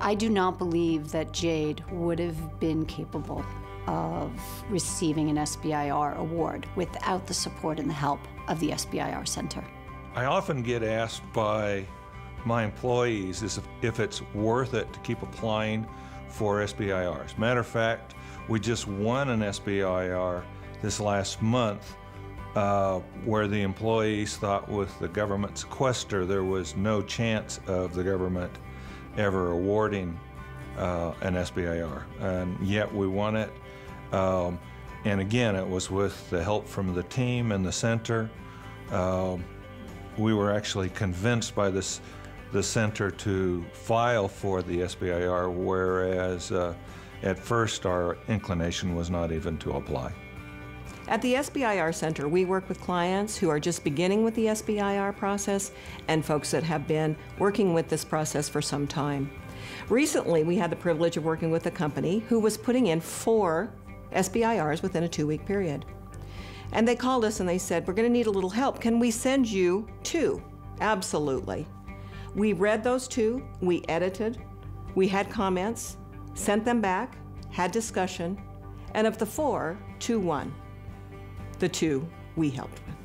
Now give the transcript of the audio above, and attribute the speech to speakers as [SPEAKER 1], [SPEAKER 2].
[SPEAKER 1] I do not believe that Jade would have been capable of receiving an SBIR award without the support and the help of the SBIR Center.
[SPEAKER 2] I often get asked by my employees is if it's worth it to keep applying for SBIRs. Matter of fact, we just won an SBIR this last month uh, where the employees thought with the government sequester there was no chance of the government ever awarding uh, an SBIR. And yet we won it. Um, and again, it was with the help from the team and the center. Um, we were actually convinced by this, the center to file for the SBIR, whereas uh, at first our inclination was not even to apply.
[SPEAKER 3] At the SBIR Center, we work with clients who are just beginning with the SBIR process and folks that have been working with this process for some time. Recently, we had the privilege of working with a company who was putting in four SBIRs within a two week period. And they called us and they said, We're going to need a little help. Can we send you two? Absolutely. We read those two, we edited, we had comments, sent them back, had discussion, and of the four, two won the two we helped with.